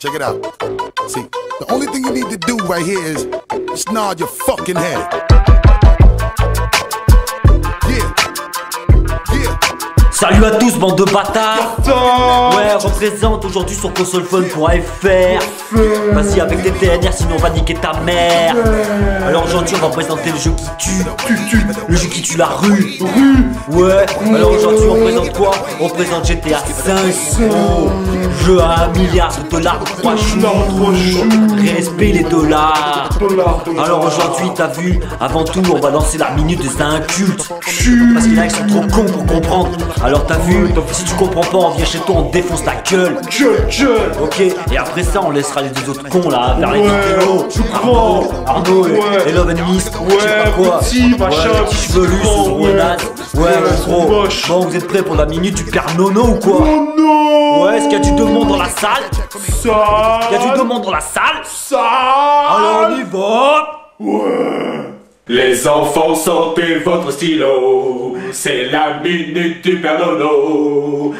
Check it out. See, the only thing you need to do right here is just nod your fucking head. Salut à tous, bande de bâtards. Ouais, représente aujourd'hui sur consolephone.fr Vas-y avec tes TNR, sinon on va niquer ta mère. Alors aujourd'hui, on va présenter le jeu qui tue. Le jeu qui tue la rue. Ouais, alors aujourd'hui, on présente quoi? On présente GTA 5 oh, Jeu à un milliard de dollars, 3 jours. Respect les dollars. Alors aujourd'hui, t'as vu, avant tout, on va lancer la minute des incultes. Parce qu'il y en a qui sont trop cons pour comprendre. alors t'as vu, si tu comprends pas, on vient chez toi, on défonce ta gueule. Gueule, gueule Ok, et après ça, on laissera les deux autres cons là, vers les Ouais, vidéos. tu crois Arnaud et, Ouais. et Love and Mist, Ouais, je sais pas quoi. petit, machin, ouais, petit chevelu, ce ouais. Ouais, Ouais, mon gros. Bon, vous êtes prêts pour la minute du père Nono ou quoi? Oh non Ouais, est-ce qu'il y a du deux monde dans la salle? Ça Il y a du deux monde dans la salle? Ça Alors on y va Les enfants, sortez votre stylo. C'est la minute du Père.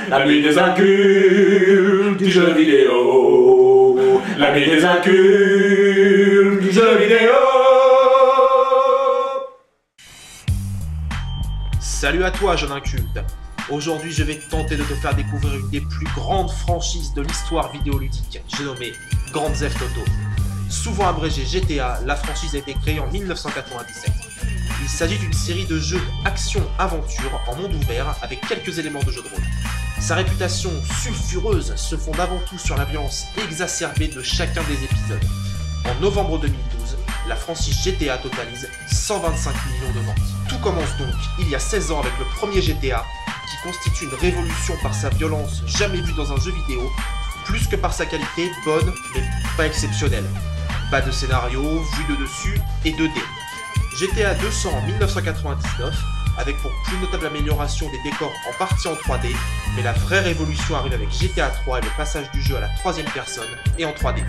La minute des incultes du jeu vidéo. La minute des incultes du jeu vidéo. Salut à toi, jeune inculte. Aujourd'hui, je vais tenter de te faire découvrir une des plus grandes franchises de l'histoire vidéoludique. J'ai nommé Grand Theft Auto. Souvent abrégée GTA, la franchise a été créée en 1997. Il s'agit d'une série de jeux action-aventure en monde ouvert avec quelques éléments de jeu de rôle. Sa réputation sulfureuse se fonde avant tout sur la violence exacerbée de chacun des épisodes. En novembre 2012, la franchise GTA totalise 125 millions de ventes. Tout commence donc il y a 16 ans avec le premier GTA, qui constitue une révolution par sa violence jamais vue dans un jeu vidéo, plus que par sa qualité bonne mais pas exceptionnelle. Pas de scénario, vue de dessus et 2D. GTA 200 en 1999, avec pour plus notable amélioration des décors en partie en 3D, mais la vraie révolution arrive avec GTA 3 et le passage du jeu à la troisième personne et en 3D.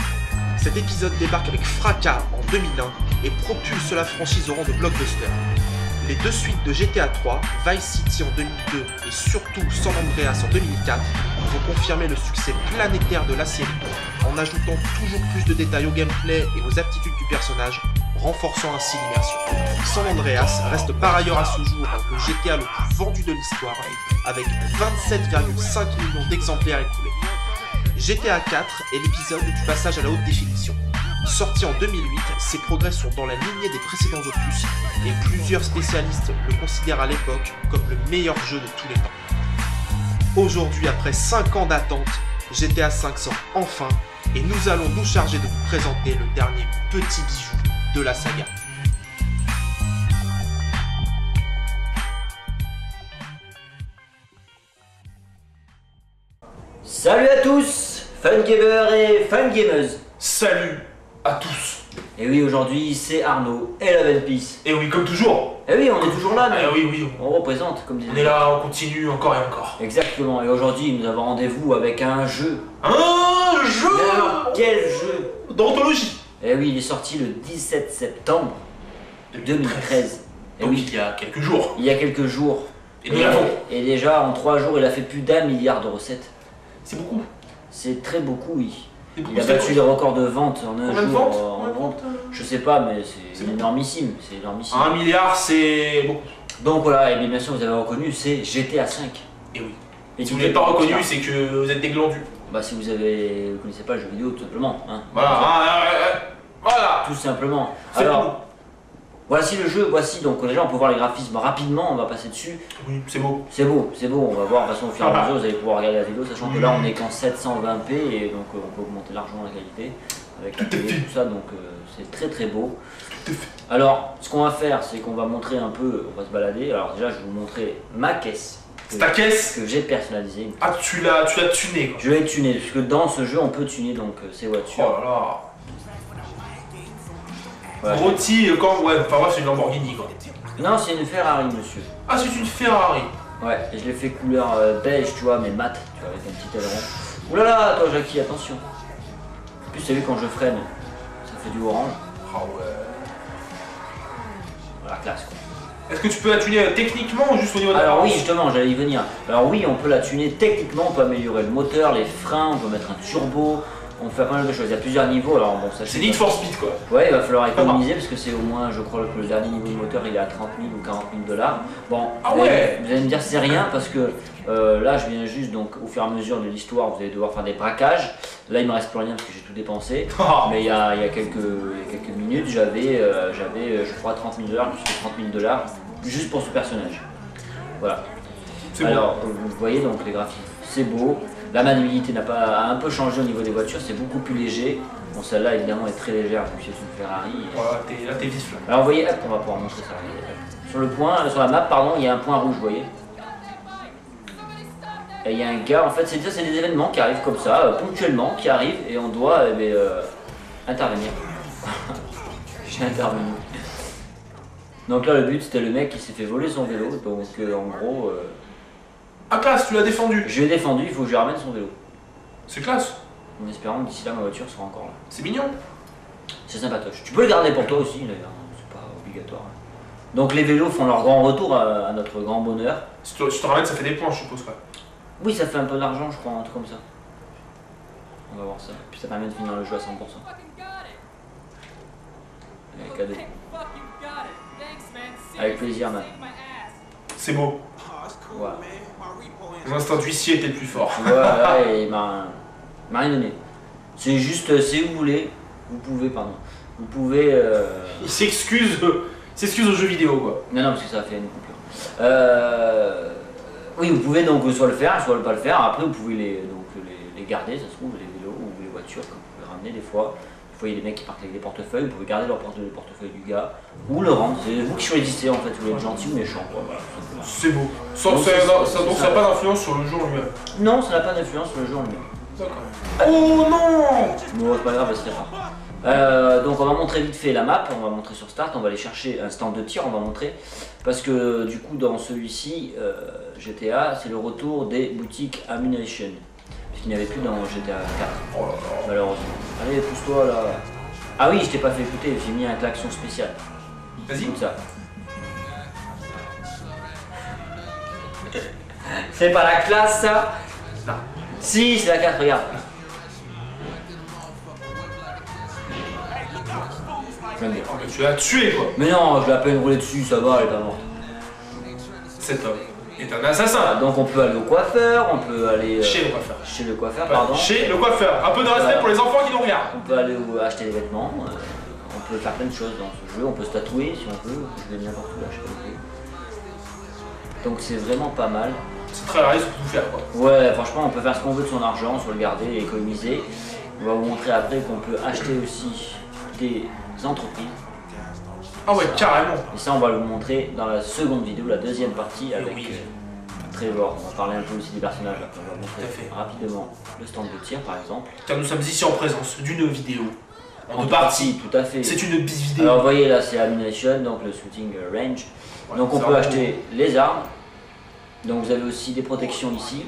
Cet épisode débarque avec fracas en 2001 et propulse la franchise au rang de blockbuster. Les deux suites de GTA 3, Vice City en 2002 et surtout San Andreas en 2004, vont confirmer le succès planétaire de la série, en ajoutant toujours plus de détails au gameplay et aux aptitudes du personnage, renforçant ainsi l'immersion. San Andreas reste par ailleurs à ce jour le GTA le plus vendu de l'histoire, avec 27,5 millions d'exemplaires écoulés. GTA 4 est l'épisode du passage à la haute définition. Sorti en 2008, ses progrès sont dans la lignée des précédents opus et plusieurs spécialistes le considèrent à l'époque comme le meilleur jeu de tous les temps. Aujourd'hui, après 5 ans d'attente, GTA 5 sort enfin et nous allons nous charger de vous présenter le dernier petit bijou de la saga. Salut à tous, fun gamers et fun gameuses Salut à tous. Et oui, aujourd'hui, c'est Arnaud et Love and Peace. Et oui, comme toujours. Et oui, on est toujours là, Ah nous. oui, oui. On représente, comme disait. On est là, on continue encore et encore. Exactement, et aujourd'hui nous avons rendez-vous avec un jeu. Un jeu Mais quel jeu d'anthologie. Eh oui, il est sorti le 17 septembre 2013. Et Donc oui, il y a quelques jours. il y a quelques jours. Et nous l'avons. et déjà en trois jours, il a fait plus d'un milliard de recettes. C'est beaucoup. C'est très beaucoup, oui. Il a battu les records de vente en un Combien de jour. ventes en Combien de vente. ventes, Je sais pas, mais c'est énormissime. C'est énormissime. Un milliard, c'est beaucoup. Donc voilà, et bien sûr, vous avez reconnu, c'est GTA V. Et oui. Et Si vous l'avez pas reconnu, c'est que vous êtes des glandus. Bah si vous avez vous connaissez pas le jeu vidéo tout simplement. Hein. Voilà. Ah, ah, ah. Voilà. Tout simplement. Alors, voici le jeu, voici donc déjà on peut voir les graphismes rapidement, on va passer dessus. Oui, c'est beau. C'est beau, c'est beau, on va voir de toute façon au fur et à Ah. mesure, vous allez pouvoir regarder la vidéo, sachant que là on est qu'en 720p et donc euh, on peut augmenter largement la qualité avec la Tout télé, ça, donc euh, c'est très très beau. Alors, ce qu'on va faire, c'est qu'on va montrer un peu, on va se balader. Alors déjà, je vais vous montrer ma caisse C'est ta caisse. que j'ai personnalisée. Ah, tu l'as, tu l'as tuné quoi. Je l'ai tunée, parce que dans ce jeu, on peut tuner donc euh, ces Oh voitures. là là. Voilà. Rôti, quand. Ouais, enfin, bref, c'est une Lamborghini quoi. Non, c'est une Ferrari, monsieur. Ah, c'est une Ferrari. Ouais, et je l'ai fait couleur euh, beige, tu vois, mais mat, tu vois, avec un petit aileron. Oulala, toi, Jackie, attention. En plus, t'as vu quand je freine, ça fait du orange. Ah ouais. Voilà, classe, quoi. Est-ce que tu peux la tuner euh, techniquement ou juste au niveau de la Alors oui, justement, j'allais y venir. Alors oui, on peut la tuner techniquement, on peut améliorer le moteur, les freins, on peut mettre un turbo, on faire pas mal de choses. Il y a plusieurs niveaux, alors bon, ça C'est Need for Speed quoi. Ouais, il va falloir économiser parce que c'est au moins, je crois que le dernier niveau de moteur il est à 30 000 ou 40 000 dollars. Bon, Ah vous allez- ouais vous allez me dire c'est rien parce que euh, là je viens juste, donc au fur et à mesure de l'histoire, vous allez devoir faire des braquages. Là il me reste plus rien parce que j'ai tout dépensé. Ah, Mais il y a, il y a quelques, il y a quelques minutes, j'avais, euh, j'avais, euh, je crois, 30 000 dollars, plus que 30 000 dollars juste pour ce personnage. Voilà. bon. Alors, vous voyez donc les graphiques, c'est beau. La maniabilité n'a pas a un peu changé au niveau des voitures, c'est beaucoup plus léger. Bon, celle-là évidemment est très légère vu que c'est une Ferrari. Voilà, là t'es vif là. Alors, vous voyez, hop, on va pouvoir montrer ça. Sur le point, sur la map, pardon, il y a un point rouge, vous voyez. Et il y a un gars, en fait, c'est ça, c'est des événements qui arrivent comme ça, euh, ponctuellement, qui arrivent et on doit eh bien, euh, intervenir. J'ai intervenu. Donc là, le but c'était le mec qui s'est fait voler son vélo, donc euh, en gros, euh, Ah classe, tu l'as défendu. je l'ai défendu, il faut que je ramène son vélo. C'est classe. En espérant que d'ici là ma voiture sera encore là. C'est mignon. C'est sympatoche. Tu peux le garder pour toi aussi d'ailleurs, c'est pas obligatoire. Donc les vélos font leur grand retour à, à notre grand bonheur. Si tu, si te ramènes, ça fait des points, je suppose quoi. Oui, ça fait un peu d'argent, je crois, un truc comme ça. On va voir ça. Puis ça permet de finir le jeu à 100%. Eh, cadeau. Avec plaisir, man. C'est beau. Voilà. L'instinct d'huissier était le plus fort. Voilà, et il m'a rien donné. C'est juste, euh, si vous voulez, vous pouvez, pardon. Vous pouvez. euh, Il s'excuse, euh, s'excuse aux jeux vidéo quoi. Non, non, parce que ça a fait une coupure. Euh, Oui, vous pouvez donc soit le faire, soit ne pas le faire. Après, vous pouvez les, donc, les, les garder, ça se trouve, les vélos ou les voitures, que vous pouvez ramener des fois. Y a des mecs qui partent avec des portefeuilles, vous pouvez garder leur porte- le portefeuille du gars, ou le rendre. C'est vous qui choisissez en fait, vous voulez être gentil ou méchant. quoi, voilà, tout simplement. C'est beau. Sans, Donc, ça, c'est- ça- c'est donc ça. ça n'a pas d'influence sur le jeu en lui-même. Non, ça n'a pas d'influence sur le jeu en lui-même. Oh non Bon, c'est pas grave, c'est pas. Euh, donc on va montrer vite fait la map, on va montrer sur Start, on va aller chercher un stand de tir, on va montrer. Parce que du coup dans celui-ci, euh, GTA, c'est le retour des boutiques Ammunition. Ce qu'il n'y avait plus dans GTA 4, Oh là là. malheureusement. Allez, pousse-toi là. Ah oui, je t'ai pas fait écouter, j'ai mis un klaxon spécial. Vas-y. Écoute ça. C'est pas la classe ça Non. Si, c'est la 4, regarde. Oh, mais tu l'as tué quoi. Mais non, je l'ai à peine roulé dessus, ça va, elle est pas morte. Cet homme est un assassin. Donc on peut aller au coiffeur, on peut aller euh, Chez le coiffeur. chez le coiffeur, pardon. Chez le coiffeur. Un peu de respect pour les enfants qui nous regardent. On peut aller au- acheter des vêtements, euh, on peut faire plein de choses dans ce jeu, on peut se tatouer si on veut, je vais n'importe où là, je sais pas où. Donc c'est vraiment pas mal. C'est très réaliste pour tout faire quoi. Ouais, franchement, on peut faire ce qu'on veut de son argent, soit le garder et économiser. On va vous montrer après qu'on peut acheter aussi des entreprises. Ah ouais, carrément. Et ça, on va le montrer dans la seconde vidéo, la deuxième partie avec oui. euh, Trevor. On va parler un peu aussi des personnages. On va fait. montrer rapidement le stand de tir, par exemple. Car nous sommes ici en présence d'une vidéo. En, En deux parties. tout à fait. C'est une bis vidéo. Alors, vous voyez là, c'est Ammunition, donc le shooting euh, range. Ouais, donc, on peut acheter les armes. Donc, vous avez aussi des protections ici.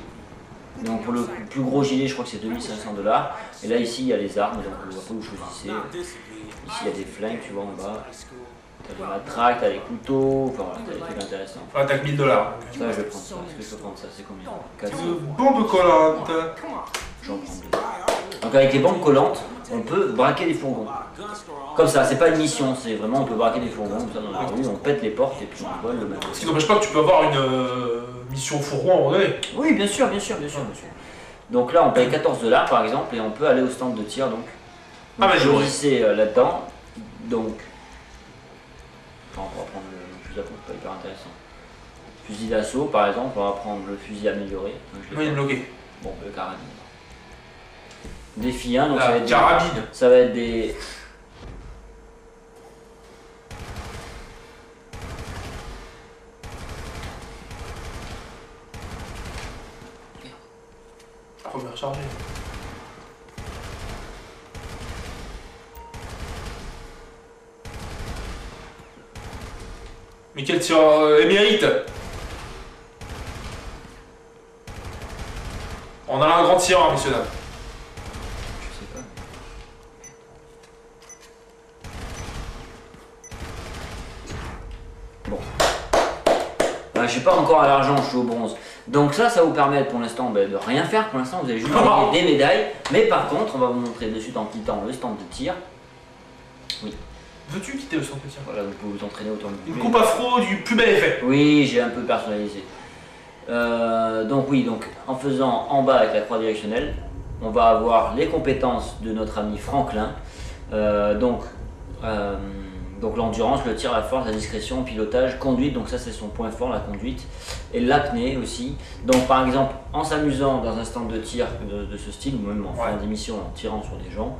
Donc, pour le plus gros gilet, je crois que c'est 2500 dollars. Et là, ici, il y a les armes. Donc, vous après, vous choisissez. Ici, il y a des flingues, tu vois, en bas. T'as des matraques, t'as des couteaux. Enfin, voilà, t'as des trucs intéressants. Enfin, t'as que 1000 dollars. Ça, je vais prendre ça. Est-ce que je peux prendre ça C'est combien? 400. Bombe collante. J'en prends deux. Donc avec les bombes collantes, on peut braquer des fourgons. Comme ça, c'est pas une mission, c'est vraiment on peut braquer des fourgons comme ça dans la rue, on pète les portes et puis on vole le Ce qui n'empêche pas que tu peux avoir une euh, mission fourgon moment donné. Oui, bien sûr, bien sûr, bien sûr, bien sûr. Donc là, on paye 14 dollars par exemple et on peut aller au stand de tir donc. Ah, bah, là-dedans. Donc. Enfin, on va prendre le fusil à pompe, pas hyper intéressant. Fusil d'assaut par exemple, on va prendre le fusil amélioré. Donc, pas. bloqué. Bon, le carabine. Défi 1, donc ça va La être des- carabine. Ça va être des. Première chargée. Mais quel tireur euh, émérite On a un grand tireur, messieurs dames. Je sais pas. Bon. j'ai pas encore à l'argent, je suis au bronze. Donc ça, ça vous permettre pour l'instant ben, de rien faire. Pour l'instant, vous allez juste gagner des médailles. Mais par contre, on va vous montrer de suite en quittant le stand de tir. Veux-tu quitter le tir Voilà, vous pouvez vous entraîner autant que vous Une coupe afro du plus bel effet. Oui, j'ai un peu personnalisé. Euh, donc oui, donc en faisant en bas avec la croix directionnelle, on va avoir les compétences de notre ami Franklin. Euh, donc euh, donc l'endurance, le tir, la force, la discrétion, le pilotage, conduite. Donc ça c'est son point fort, la conduite, et l'apnée aussi. Donc par exemple, en s'amusant dans un stand de tir de, de ce style, ou même en faisant Ouais. des missions en tirant sur des gens,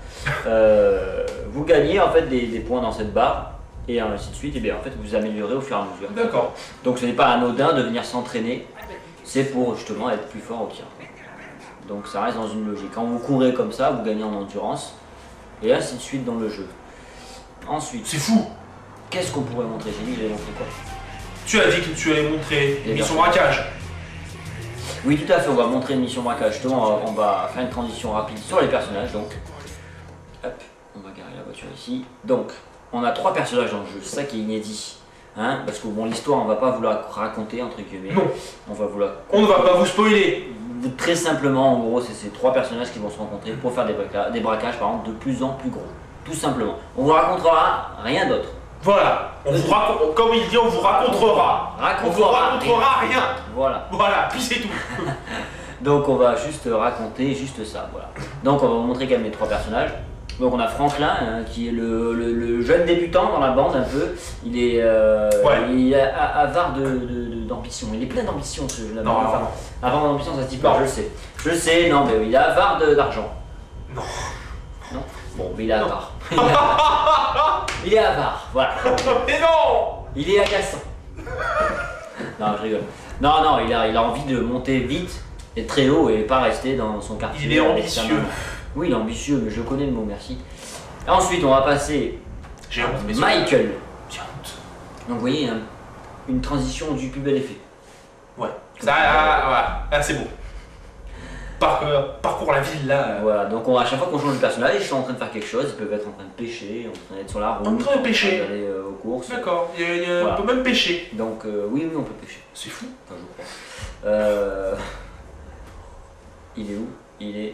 euh, vous gagnez en fait des, des points dans cette barre. Et ainsi de suite, et bien en fait vous améliorez au fur et à mesure. D'accord. Donc ce n'est pas anodin de venir s'entraîner, c'est pour justement être plus fort au tir. Donc ça reste dans une logique. Quand vous courez comme ça, vous gagnez en endurance, et ainsi de suite dans le jeu. Ensuite, C'est fou. qu'est-ce qu'on pourrait montrer J'ai dit, j'ai montré quoi? Tu as dit que tu allais montrer Les mission versions. braquage. Oui, tout à fait, on va montrer une mission braquage. Justement, on va- faire une transition rapide sur les personnages. Donc, hop, on va garer la voiture ici. Donc, on a trois personnages dans le jeu, c'est ça qui est inédit. Hein Parce que bon, l'histoire, on va pas vous la raconter, entre guillemets. Non. On va vous la On ne va pas vous spoiler. Très simplement, en gros, c'est ces trois personnages qui vont se rencontrer pour faire des, braquages, des braquages par exemple, de plus en plus gros. Tout simplement. On vous racontera rien d'autre. Voilà. On vous raconte, comme il dit, on vous racontera. On vous Racontera racontera rien. Voilà. Voilà, puis c'est tout. Donc on va juste raconter juste ça. Voilà. Donc on va vous montrer quand même les trois personnages. Donc on a Franklin hein, qui est le, le- le jeune débutant dans la bande un peu. Il est, euh, Ouais. il est a- avare de- de- de- d'ambition. il est plein d'ambition ce jeune homme. Non, Enfin, avare d'ambition ça se dit pas, je le sais. Je le sais, non mais il est avare d'argent. Non. Non Bon, mais il est avare. Il est avare. voilà. Mais non Il est agaçant. non, je rigole. Non, non, il a, il a envie de monter vite et très haut et pas rester dans son quartier. Il est ambitieux. Oui, il est ambitieux, mais je connais le mot, merci. Ensuite, on va passer J'ai à honte, messieurs. Michael. J'ai honte. Donc, vous voyez, un- une transition du plus bel effet. Ouais. Ça, ah, voilà. Ah, c'est beau. Par, euh, parcours la ville là. Voilà, donc on, à chaque fois qu'on change de personnage, ils sont en train de faire quelque chose. Ils peuvent être en train de pêcher, en train d'être sur la route, En train de pêcher. d'aller euh, aux courses. D'accord. Il y a- il y a- Voilà. On peut même pêcher. Donc, euh, oui, oui, on peut pêcher. C'est fou. Enfin, je crois. Euh, Il est où? Il est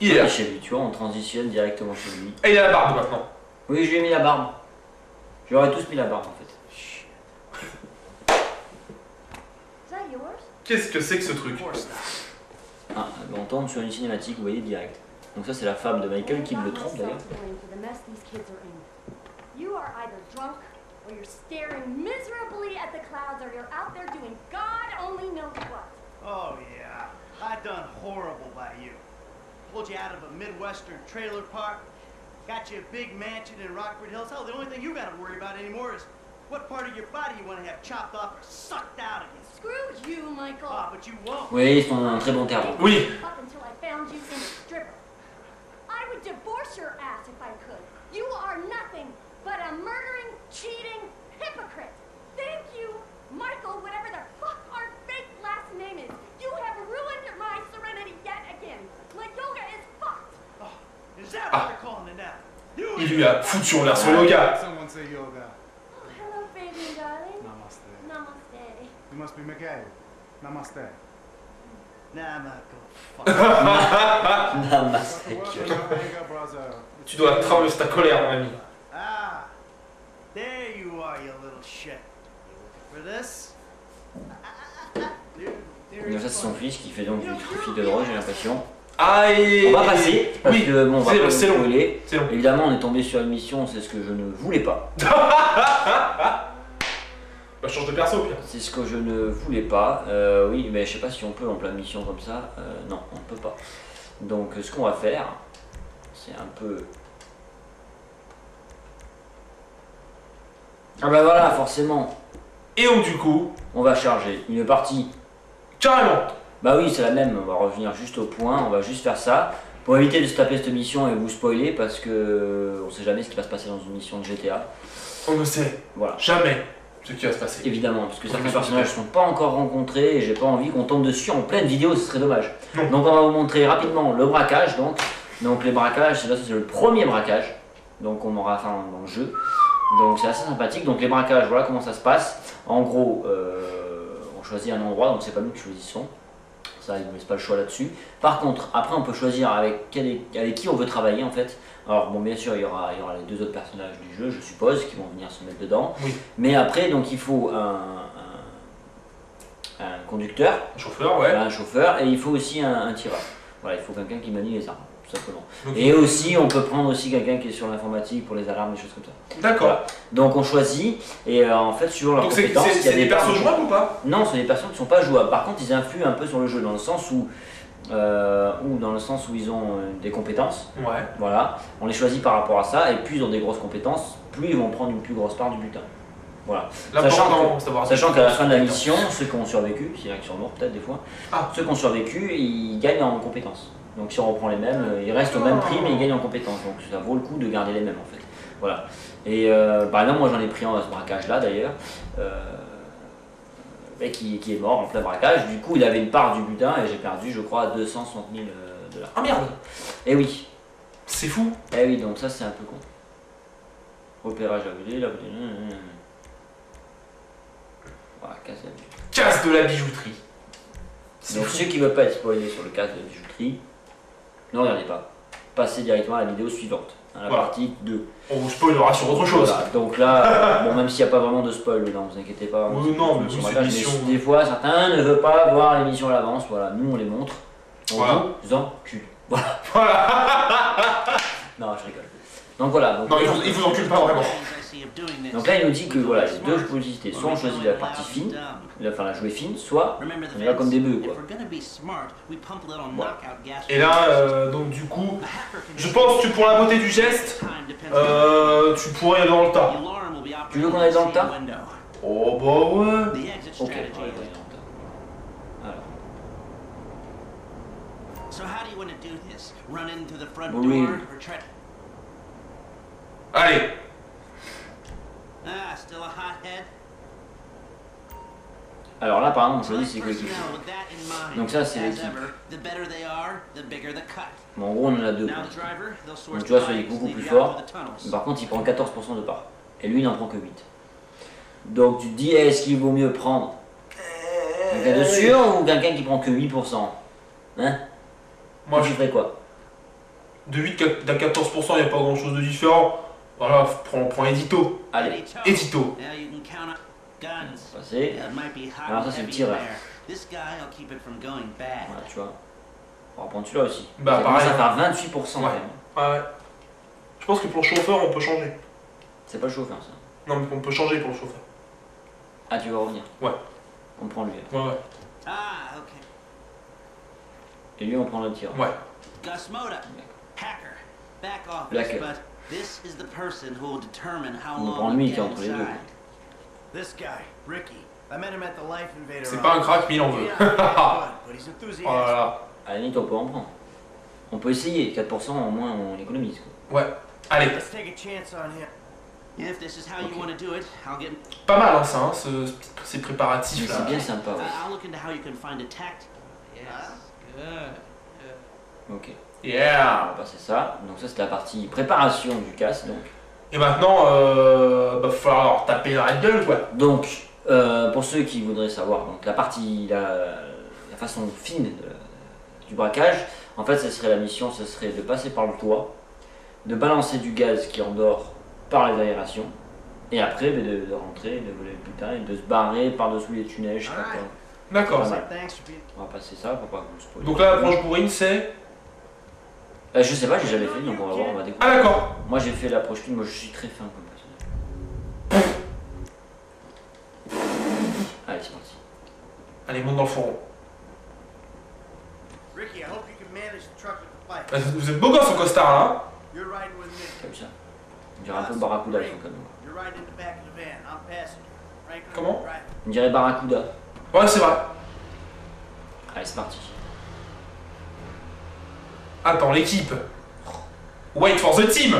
Il est là. chez lui, tu vois, on transitionne directement chez lui. Et il a la barbe maintenant. Oui, je lui ai mis la barbe. J'aurais tous mis la barbe en fait. Qu'est-ce que c'est que ce truc? Ah, on tombe sur une cinématique, vous voyez, direct. Donc ça c'est la femme de Michael qui me le trompe d'ailleurs. myself to blame for the mess these kids are in. You are either drunk, or you're staring miserably at the clouds, or you're out there doing God only knows what. Oh, yeah. I done horrible by you. Pulled you out of a Midwestern trailer park. Got you a big mansion in Rockford Hills. Hell, the only thing you gotta worry about anymore is what part of your body you want to have chopped off or sucked out of you. Screw you, Michael. Ah, but you won't. Oui, ils sont en très bon terme. Oui. Up until I found you in a stripper. I would divorce your ass if I could. You are nothing but a murdering, cheating hypocrite. Thank you, Michael, whatever the fuck our fake last name is. You have ruined my serenity yet again. My yoga is fucked. Oh, is that what they're calling it now? You Il lui a foutu en l'air son yoga. Someone say yoga. You must be Miguel. Namaste. Namaste. Tu dois traverser ta colère, mon ami. ah, there you are, you little shit. You looking for this? Donc ça c'est son fils qui fait donc du trafic de drogue, j'ai l'impression. Ah, et... On va passer, parce Oui, que bon, on va c'est- pas. C'est long. Évidemment, on est tombé sur une mission, c'est ce que je ne voulais pas. Bah, change de perso, pire. C'est ce que je ne voulais pas. Euh, oui, mais je sais pas si on peut en pleine mission comme ça. Euh, non, on ne peut pas. Donc ce qu'on va faire, c'est un peu... Ah bah voilà, forcément, Et donc, du coup, on va charger une partie. carrément. Bah oui, c'est la même, on va revenir juste au point, on va juste faire ça. Pour éviter de se taper cette mission et vous spoiler, parce que on sait jamais ce qui va se passer dans une mission de GTA. On ne sait Voilà. jamais ce qui va se passer. Évidemment, parce que certains personnages ne sont pas encore rencontrés et j'ai pas envie qu'on tombe dessus en pleine vidéo, ce serait dommage. Non. Donc on va vous montrer rapidement le braquage. Donc, donc les braquages, c'est là c'est le premier braquage. Donc on aura enfin dans le jeu. Donc c'est assez sympathique. Donc les braquages, voilà comment ça se passe. En gros, euh, choisit un endroit, donc c'est pas nous qui choisissons. Ça, ils ne laissent pas le choix là-dessus. Par contre, après, on peut choisir avec, quel est- avec qui on veut travailler en fait. Alors, bon, bien sûr, il y, aura, il y aura les deux autres personnages du jeu, je suppose, qui vont venir se mettre dedans. Oui. Mais après, donc, il faut un, un- un conducteur, Un chauffeur, ouais. un chauffeur, et il faut aussi un, un tireur. Voilà, il faut quelqu'un qui manie les armes, tout simplement. Et aussi, on peut prendre aussi quelqu'un qui est sur l'informatique pour les alarmes, des choses comme ça. D'accord. Voilà. Donc, on choisit, et euh, en fait, suivant leurs Donc c'est compétences, c'est- il y a c'est des persos parties- jouables ou pas? Non, ce sont des personnes qui ne sont pas jouables. Par contre, ils influent un peu sur le jeu dans le sens où, euh, ou dans le sens où ils ont euh, des compétences. Ouais. Voilà, on les choisit par rapport à ça. Et plus ils ont des grosses compétences, plus ils vont prendre une plus grosse part du butin. Voilà. Sachant des qu'à la fin de la mission, ceux qui ont survécu, s'il y en a qui sont morts peut-être des fois, Ah. ceux qui ont survécu, ils gagnent en compétences. Donc si on reprend les mêmes, euh, ils restent au même prix mais ils gagnent en compétences. Donc ça vaut le coup de garder les mêmes en fait. Voilà. Et euh, par exemple, moi j'en ai pris un à ce braquage là d'ailleurs. Euh, le mec qui, qui est mort en plein braquage. Du coup, il avait une part du butin et j'ai perdu, je crois, 260 000 euh, dollars. Ah merde Et oui, C'est fou eh oui, donc ça c'est un peu con. Repérage à voler, la Voilà, casse la bijouterie. Casse de la bijouterie. C'est Donc fou. ceux qui ne veulent pas être spoilés sur le casse de la bijouterie, ne regardez pas. Passez directement à la vidéo suivante, à la Voilà. partie 2. On vous spoilera sur autre chose. Voilà, donc là, bon, même s'il n'y a pas vraiment de spoil dedans, vous inquiétez pas. Oui, non, mais la l'émission. mais Des fois, certains ne veulent pas voir l'émission à l'avance, voilà, nous on les montre. On Voilà. vous encule. Voilà. Voilà. Non, je rigole. Donc voilà. Donc, Non, il vous, il vous encule pas vraiment. Donc là, il nous dit que voilà, il y a deux possibilités. Soit on choisit la partie fine, la- enfin la jouer fine, soit on est là comme des bœufs, quoi. Et là, euh, donc du coup, je pense que pour la beauté du geste, euh, tu pourrais aller dans le tas. Tu veux qu'on aille dans le tas? Oh bah ouais. Ok, ouais, ouais, ouais, Alors, So how do you want to do this? Run into the front Oui. door or try? Allez, Ah, still a hothead. Alors là, par exemple, on choisit ses coéquipiers. Donc ça, c'est l'équipe. Bon, en gros, on en a deux. Donc tu vois, celui est beaucoup plus fort. Par contre, il prend 14% de part. Et lui, il n'en prend que 8. Donc tu te dis, est-ce qu'il vaut mieux prendre quelqu'un de sûr ou quelqu'un qui prend que 8% Hein? Moi je, ferais quoi? de 8 à 14%, il n'y a pas grand chose de différent. Voilà, prends, prends Edito. Allez, Edito. Hot Alors ça, c'est le tireur. Voilà, tu vois. On va prendre celui-là aussi. Bah, ça pareil. à faire 28% quand Ouais. même. Ah ouais. Je pense que pour le chauffeur, on peut changer. C'est pas le chauffeur ça. Non, mais on peut changer pour le chauffeur. Ah, tu vas revenir Ouais. On prend lui. Ouais, ouais. Ah, okay. Et lui, on prend le tireur. Ouais. Gus Moda, hacker, back but this is the person who will determine how On long prend we lui get qui est entre les deux. inside. This guy, Ricky. I met him at the Life Invader. C'est pas un crack, mais il en veut. Oh là là. À la limite, on peut en prendre. On peut essayer. 4% au moins, on économise. Quoi. Ouais. Allez. Let's take a chance on him. If this is how you Okay. want to do it, I'll get. Pas mal, hein, ça, hein, ce- ces préparatifs c'est bien sympa, ouais. I'll look into how you can find a tact. Yes. Good. Ok. On Yeah. va passer ça. Donc ça, c'est la partie préparation du casse. Donc, Et maintenant, euh, bah, falloir leur taper la gueule, quoi. donc euh, pour ceux qui voudraient savoir, donc la partie, la, la façon fine de- du braquage, en fait, ce serait la mission, ce serait de passer par le toit, de balancer du gaz qui endort par les aérations, et après ben, de, de rentrer, de voler le putain et de se barrer par-dessous les tunnels, je sais pas quoi. D'accord. On va passer ça pour pas que vous spoilez. Donc là, l'approche bourrine, c'est. Euh, je sais pas, j'ai jamais fait, donc on va voir, on va découvrir. Ah, d'accord. Moi j'ai fait l'approche fine, moi je suis très fin comme personnage. Allez, c'est parti. Allez, monte dans le fourreau. Ricky, I hope you can manage the truck with the bike. Vous êtes beau gosse au costard là. hein. Comme ça. On dirait un peu Barracuda, ils font comme Comment. On dirait Barracuda. Ouais, c'est vrai. Allez, c'est parti. Attends, l'équipe. Wait for the team.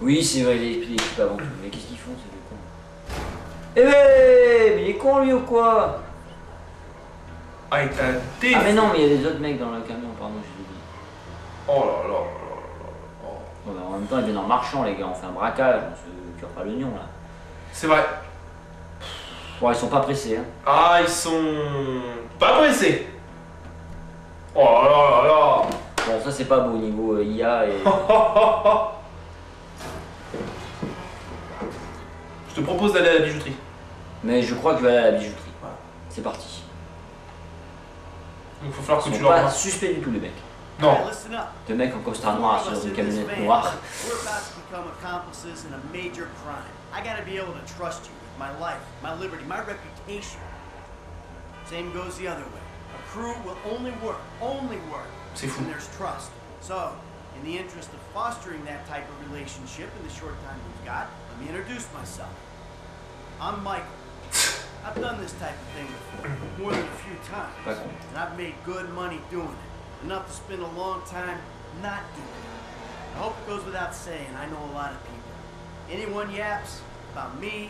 Oui, c'est vrai, équipes avant tout. Mais qu'est-ce qu'ils font, c'est des cons? Eh mais, mais il est con lui ou quoi? Ah, et t'as des. Ah mais non, mais il y a des autres mecs dans le camion, pardon, je l'ai dit. Oh là là là là là. Oh. En même temps, ils viennent en marchant, les gars, on fait un braquage, on se cure pas l'oignon là. C'est vrai. Bon, ils sont pas pressés. Hein. Ah, ils sont pas pressés. Oh là là là Bon, ça c'est pas beau au niveau euh, IA et. Je te propose d'aller à la bijouterie. Mais je crois que je vais aller à la bijouterie. C'est parti. Il faut falloir que Ils tu sont leur pas suspects du tout, les mecs. Non. Deux mecs en costard noir dans une camionnette noire. van, We're about to become accomplices in a major crime. I gotta be able to trust you with my life, my liberty, my reputation. Same goes the other way. A crew will only work, only work C'est fou. there's trust. So, in the interest of fostering that type of relationship in the short time we've got, let me introduce myself. I'm Michael. I've done this type of thing before, more than a few times. And I've made good money doing it. Enough to spend a long time not doing it. I hope it goes without saying, I know a lot of people. Anyone yaps about me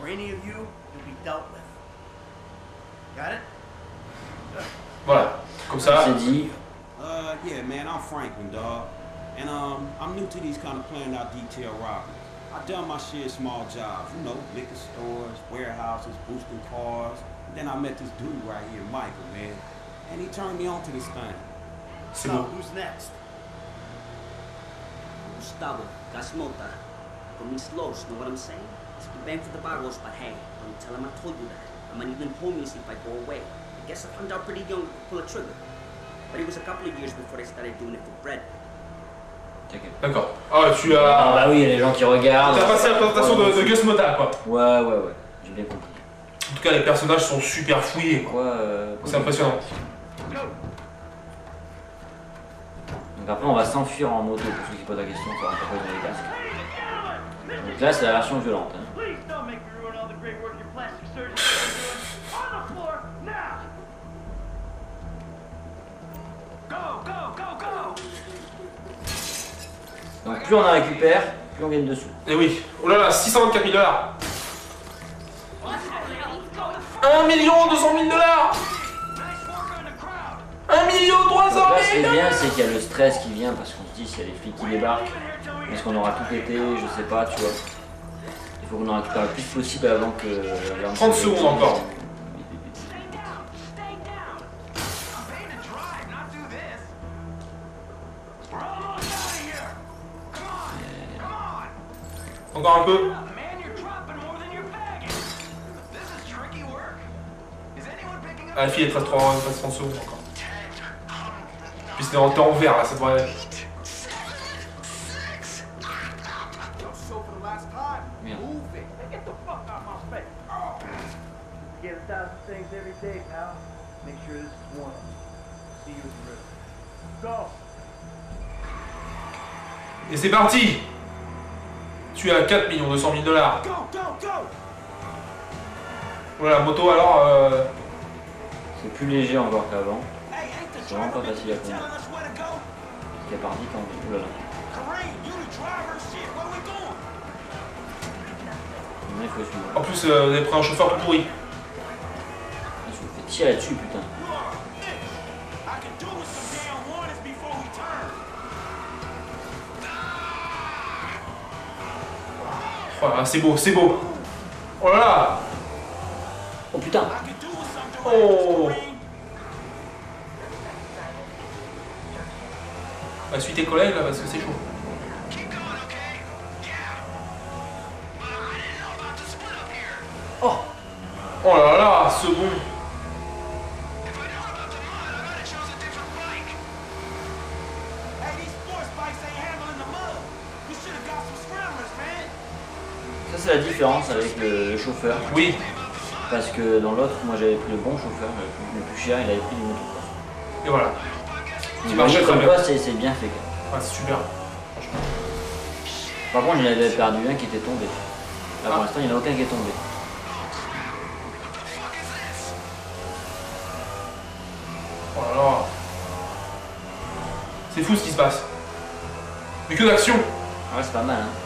or any of you, you'll be dealt with. Got it? Voilà. Comme ça. C'est dit. Uh, yeah, man, I'm Franklin, dog. And, um, I'm new to these kind of planned out detail robberies. I done my shit small jobs, you know, liquor stores, warehouses, boosting cars. then I met this dude right here, Michael, man. And he turned me on to this thing. C'est So, who's next? Gustavo, gas mota. For me slows, know what I'm saying? It's the bang for the barrels, but hey, don't tell him I told you that. I might even homeless if I go away. I guess I found out pretty young to pull a trigger. But it was a couple of years before I started doing it for bread. D'accord. Ah, tu Ah as. bah oui, il y a les gens qui regardent. T'as passé la présentation Ouais, de, de Gus Mota, quoi. Ouais, ouais, ouais. J'ai bien compris. En tout cas, les personnages sont super fouillés, quoi. Euh, C'est impressionnant. Donc après, on va s'enfuir en moto pour ceux qui posent la question, savoir pourquoi ils ont les casques. Donc là, c'est la version violente. Donc plus on en récupère, plus on gagne dessous. Et oui. Oh là là, 624 000 dollars. 1 million 200 000 dollars 1 million 300 Donc 000 là, ce qui est bien, c'est qu'il y a le stress qui vient parce qu'on se dit, s'il y a les flics qui débarquent, est-ce qu'on aura tout pété Je sais pas, tu vois. Il faut qu'on en récupère le plus possible avant que. avant que- 30 secondes encore. Encore un peu. Ah, la fille, elle te reste 30 elle te reste 30 secondes encore. Puis c'était en temps vert là, ça devrait. So for the last time, Merde. move it. Get the fuck out my face. You get a thousand things every day, pal. Make sure this is one of them. See you in the river. Go! Et c'est parti Tu as 4 millions 200 000 dollars. Voilà, moto alors. Euh... C'est plus léger encore qu'avant. C'est vraiment pas facile à conduire. est parti quand. Il suivre. En plus, euh, vous avez pris un chauffeur tout pourri. Ah, Je me fais tirer dessus, putain. Voilà, c'est beau, c'est beau. Oh là là Oh putain Oh. Bah, suis tes collègues là parce que c'est chaud. Oh Oh là là, second différence avec le, chauffeur. Oui, Parce que dans l'autre, moi j'avais pris le bon chauffeur, le plus, cher, il avait pris du motocross. et voilà. Marchait très bien. quoi c'est bien fait. Ouais, c'est super. Par contre, il en avait perdu un qui était tombé. Là pour Ah. l'instant, il n'y en a aucun qui est tombé. Oh là là C'est fou ce qui se passe. Mais que d'action Ah Ouais, c'est pas mal. Hein.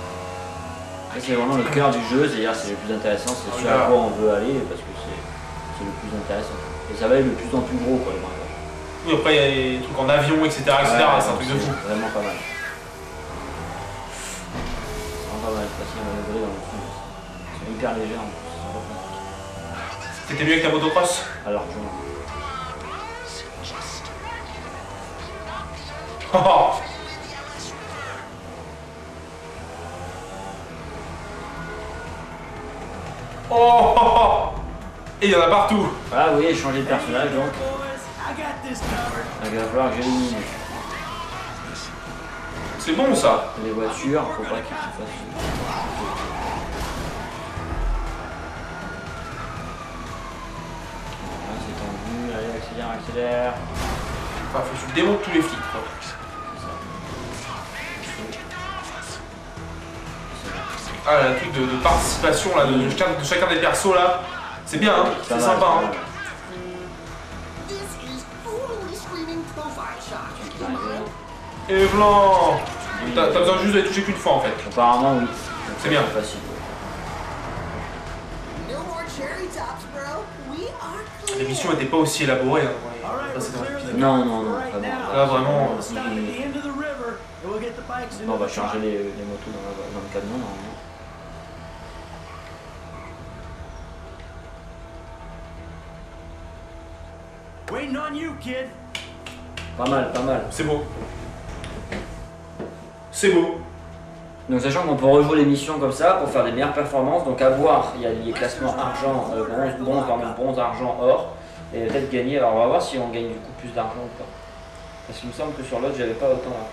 C'est vraiment le cœur du jeu, c'est-à-dire c'est le plus intéressant, c'est ce à quoi on veut aller parce que c'est c'est le plus intéressant. Et ça va être le plus en plus gros quoi, les. Oui, après il y a des trucs en avion, etc. etc. Ouais, c'est un truc de fou. c'est Vraiment pas mal. C'est vraiment pas mal, c'est facile à manœuvrer dans le fond. Ils sont hyper légers en plus. c'est. C'était mieux avec ta motocross? Alors, Oh, oh. Oh, oh, oh. Et il y en a partout Ah oui, changer de personnage donc. Il va falloir que j'élimine C'est bon ça les voitures, faut pas qu'ils se fassent. Là, c'est tendu, allez, accélère, accélère. Enfin, faut que tu démontes tous les flics quoi. Ah, le truc de, de participation là, de, de chacun, de chacun des persos là, c'est bien, hein c'est sympa. Hein. Et blanc T'as besoin juste de les toucher qu'une fois en fait. Apparemment, oui. C'est bien. facile. Les missions étaient pas aussi élaborées. Hein. Ouais. Non, non, non, vraiment. Là vraiment. on va changer les, les motos dans, la- dans le camion normalement. Waiting on you, kid. Pas mal, pas mal. C'est beau. C'est beau. Donc sachant qu'on peut rejouer les missions comme ça pour faire des meilleures performances, donc à voir, il y a les classements argent, euh, bronze, bronze, pardon, bronze, argent, or, et peut-être gagner, alors on va voir si on gagne du coup plus d'argent ou pas. Parce qu'il me semble que sur l'autre j'avais pas autant d'argent.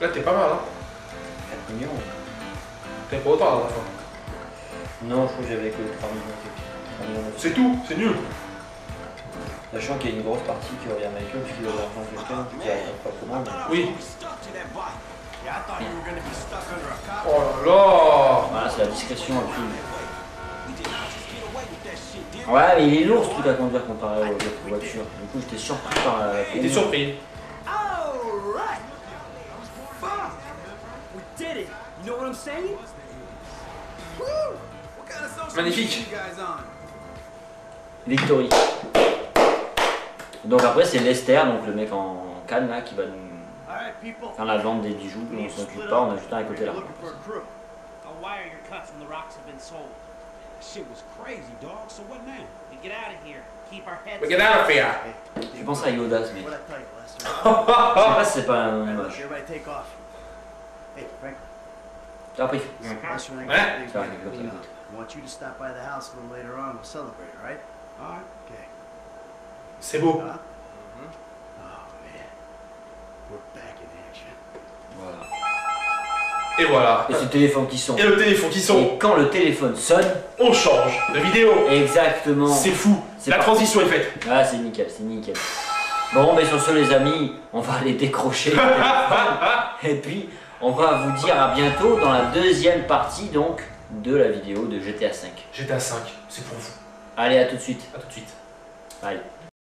Là t'es pas mal hein. 4 millions T'es pas autant à la fin. Non, je crois que j'avais que 3 millions. quelque- 3 millions de- C'est tout, c'est nul. Sachant qu'il y a une grosse partie qui revient à Michael, puisqu'il a l'argent quelqu'un qui a pas comment, mais... Oui. Oh là là Voilà, c'est la discrétion absolue. Ouais, mais il est lourd ce truc à conduire comparé aux autres voitures. Du coup, j'étais surpris par la. T'es surpris. Alright. Fuck. We did it. You know what I'm saying? Magnifique. Victory. Donc après, c'est Lester, donc le mec en canne là, qui va nous faire la vente des bijoux. On need to s'en occupe split pas, on a juste un à côté là. Looking for a crew. A wire your cut from the rocks have been sold. Shit was crazy, dog. So what now? We get out of here. Keep our heads. We get out of here. Je pense à Yoda ce mec. Je sais pas si c'est pas un Alright, look, moche. everybody take off. Hey, Frank. Tu as pris. Ouais. I want you to stop by the house a little later on. We'll celebrate, all right? All right. Okay. C'est beau. Huh? Oh, man. We're back in action. Voilà. Et voilà. Et c'est le téléphone qui sonne. Et le téléphone qui sonne. Et quand le téléphone sonne, On change de vidéo. exactement. C'est fou. La transition est faite. Ah, c'est nickel, c'est nickel. Bon, mais sur ce, les amis, on va aller décrocher. Et puis, on va vous dire à bientôt dans la deuxième partie donc de la vidéo de GTA V. GTA 5, c'est pour vous. Allez, à tout de suite. A tout de suite. Bye.